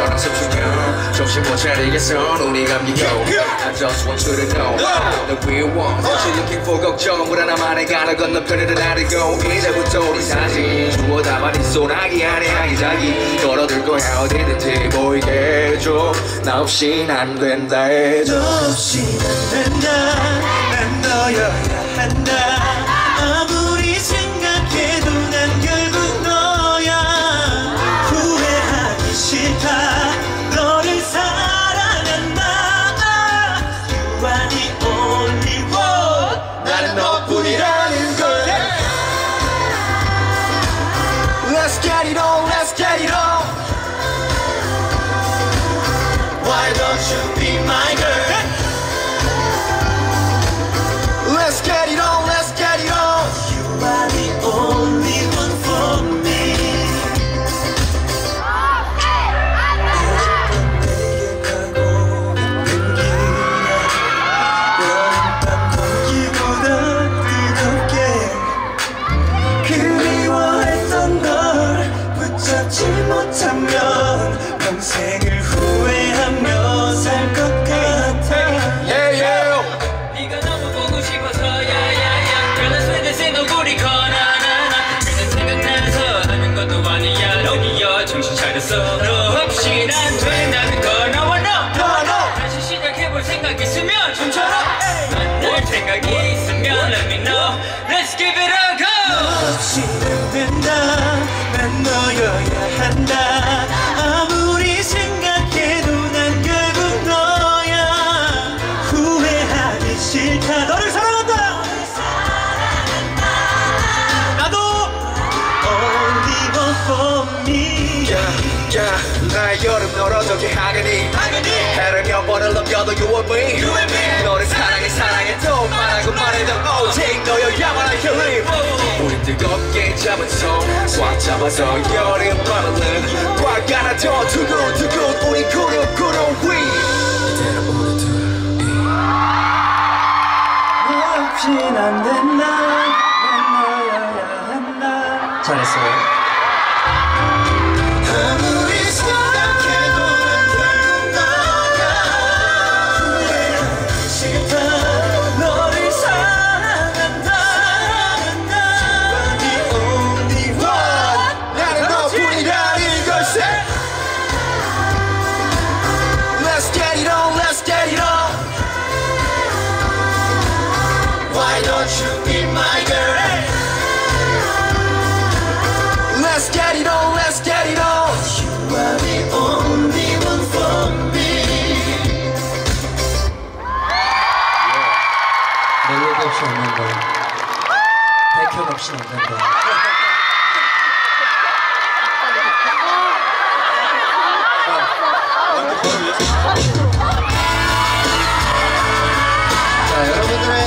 멈춰주면 정신 못 차리겠어. 눈이 감기고 I just want you to know 너 위원 She looking for. 걱정 불안함만에 가는 건너 편의를 나르고. 이제부터 우리 사진 주워 담아 네 소나기 안에 아기자기 걸어들 거야. 어디든지 보이게 해줘. 나 없인 안 된다 해줘. 너 없인 안 된다. 난 너여야 한다 나의 여름 널 어떻게 하겠니? 해를 몇 번을 넘겨도 you and me. 너를 사랑해 사랑해. 또 말하고 말해도 오직 너여야만 한 힐링 우리 뜨겁게 잡은 손꽉 잡아서 여름 밤을 꽉 안아줘 두근두근 우리 구름 구름 위. 이대로 우리 둘이 너 없인 안 된다 난 너여야 한다. 잘했어요 my girl? Let's get it on, let's get it on. You are the only one for me. 멜로디 없이 없는다 백현 없이 없는다 자 여러분들의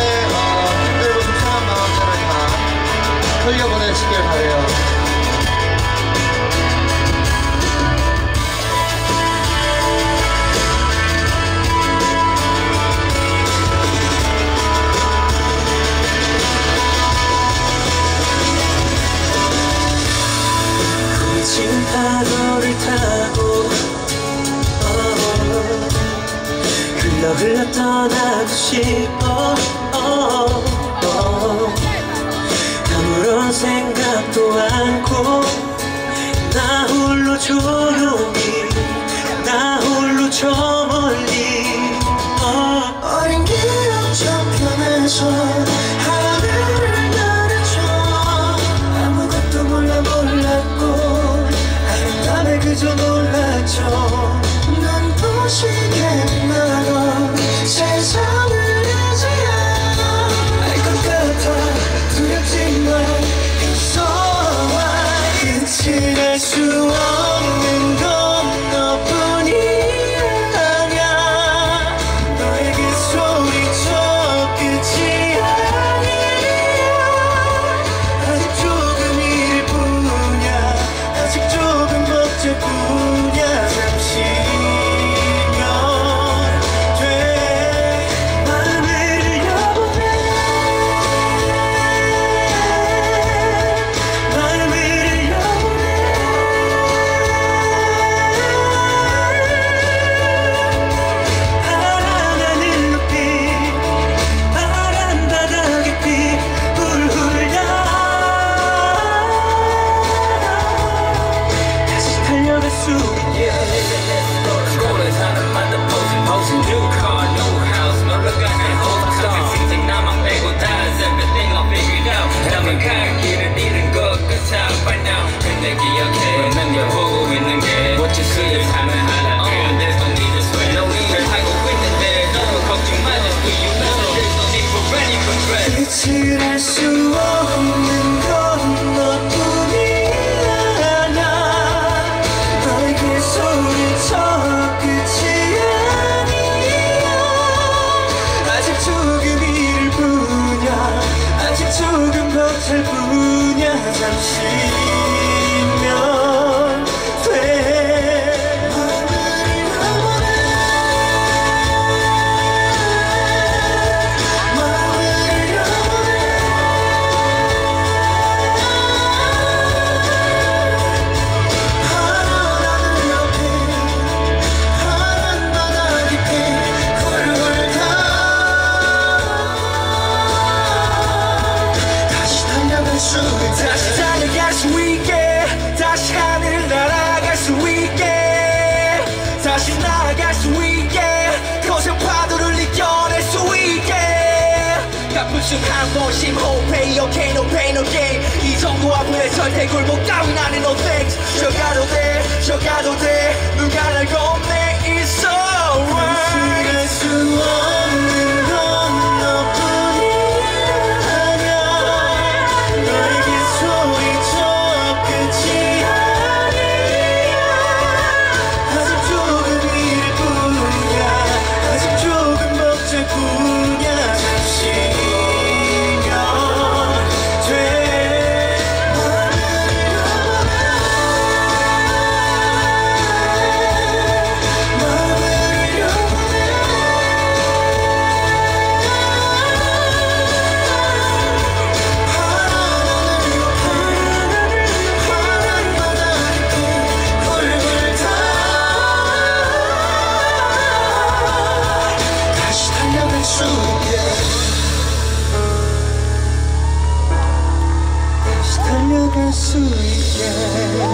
흘려보내시길 바래요. 거친 파도를 타고 어, 흘러 흘러 떠나고 싶어. 어, 생각도 않고 나 홀로 조용히 나 홀로 저 멀리 어. 어린 기억 저편에서 끝이 다시 날아갈 수 있게. 거센 파도를 이겨낼 수 있게. 가끔씩 한 번씩 hope okay no pain no gain 이 정도 앞에 절대 굴복 따위 나는 no thanks. 저가도 돼 저가도 돼. 누가 to day.